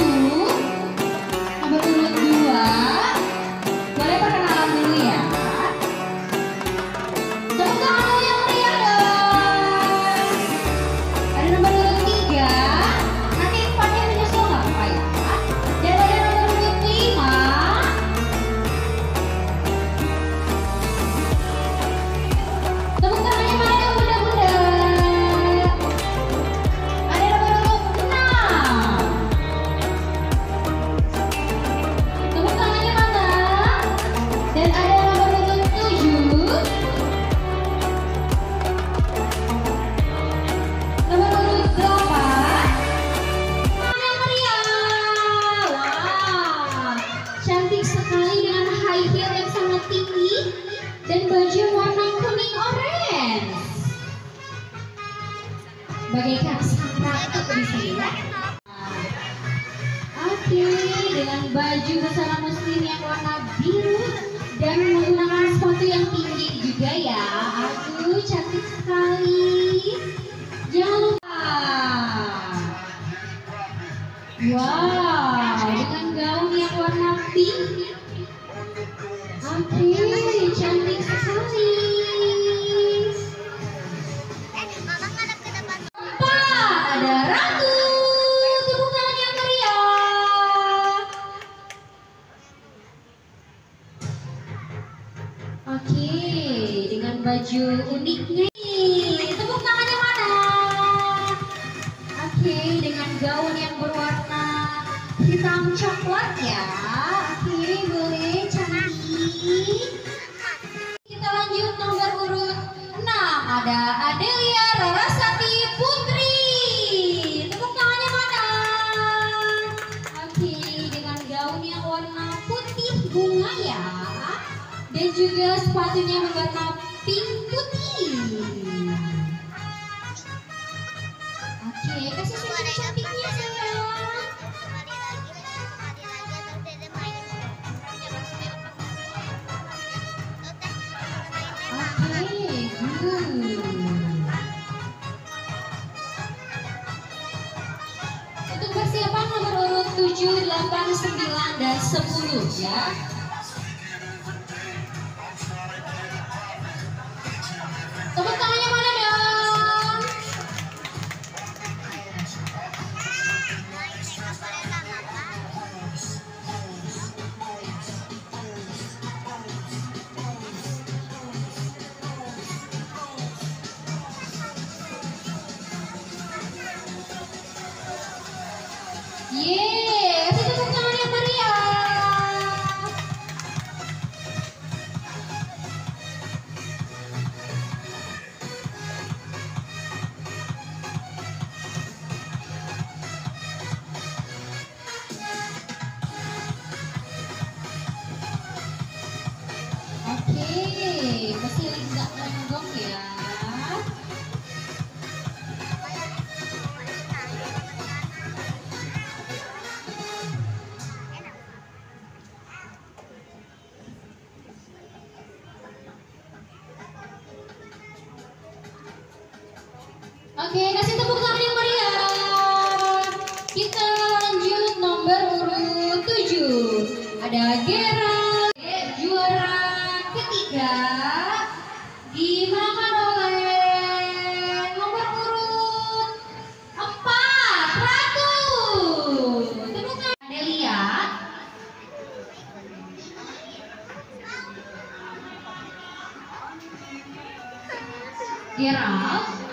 Ooh. Dan baju warna kuning orange. Bagaikan sang ratu di sini ya. Oke, dengan baju busana muslim yang warna biru dan menggunakan sepatu yang tinggi juga ya. Aduh, cantik sekali. Jangan lupa. Wow, Oke, dengan baju uniknya nih. Tepuk tangannya mana? Oke, dengan gaun yang berwarna hitam coklat ya. Ada Adelia Rarasati Putri. Tepuk tangannya mana? Oke, dengan gaun yang warna putih bunga ya. Dan juga sepatunya berwarna 9, dan 10 ya. Tepuk tangannya mana dong? Yeay, Menggong ya. Oke, kasih tepuk tangan yang meriah. Kita lanjut nomor urut 7. Ada juara ketiga. Dimenangkan oleh nomor urut 4, Ratu. Tepuk tangan. Adelia. Gerald.